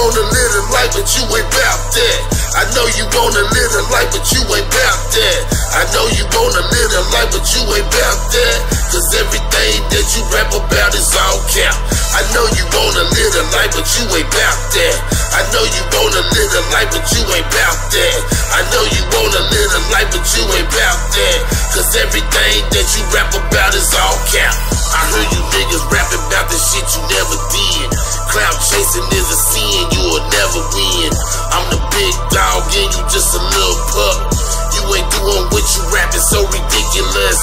wanna live a life, but you ain't bout that. I know you wanna live a life, but you ain't bout that. I know you wanna live a life, but you ain't bout that. Cause everything that you rap about is all cap. I know you wanna live a life, but you ain't bout that. I know you wanna live a life, but you ain't bout that. I know you wanna live a life, but you ain't bout that. Cause everything that you rap about is all cap. I heard you niggas rapping about the dog, and you just a little pup. You ain't doing what you rapping so ridiculous.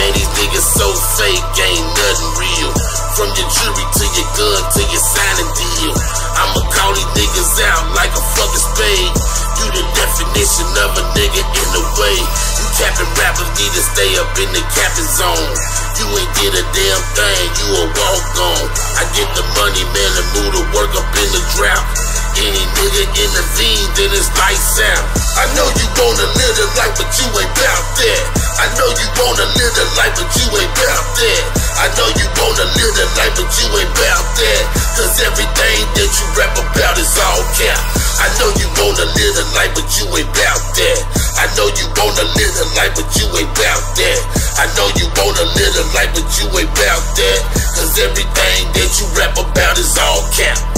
Man, these niggas so fake, ain't nothing real. From your jury to your gun to your signing deal. I'ma call these niggas out like a fucking spade. You the definition of a nigga in the way. You capping rappers need to stay up in the capping zone. You ain't get a damn thing, you a walk on. I get the money, man, and move to work up in the drought. Any nigga intervene, then it's lights out. I know you wanna live the life, but you ain't bout that. I know you wanna live the life, but you ain't bout that. I know you wanna live the life, but you ain't bout that. Cause everything that you rap about is all cap. I know you wanna live the life, but you ain't bout that. I know you wanna live the life, but you ain't bout that. I know you wanna live the life, but you ain't bout that. Cause everything that you rap about is all cap.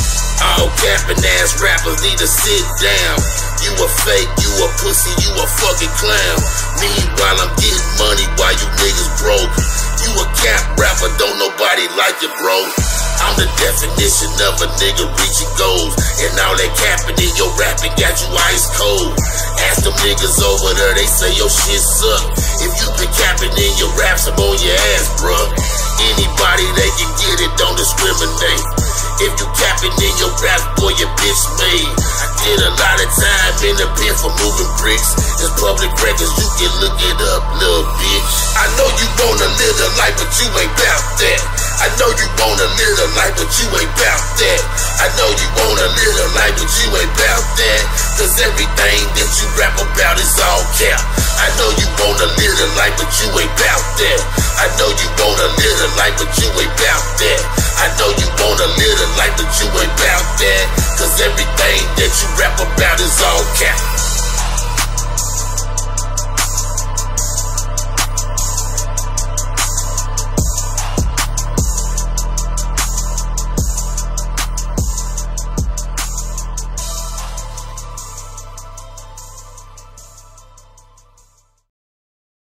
All capping ass rappers need to sit down. You a fake, you a pussy, you a fucking clown. Meanwhile, I'm getting money while you niggas broke. You a cap rapper, don't nobody like you, bro. I'm the definition of a nigga reaching goals. And all that capping in your rapping got you ice cold. Ask them niggas over there, they say your shit suck. If you been capping in your raps, I'm on your ass, your boy, your bitch made. I did a lot of time in the pen for moving bricks. It's public records, you can look it up, little bitch. I know you wanna live a life, but you ain't bout that. I know you wanna live a life, but you ain't bout that. I know you wanna live a life, but you ain't bout that. Cause everything that you rap about is all cap. I know you wanna live a life, but you ain't bout that. I know you wanna live a life, but you ain't bout that. I know you wanna live a life, but you ain't bout that. Cause everything that you rap about is all cap.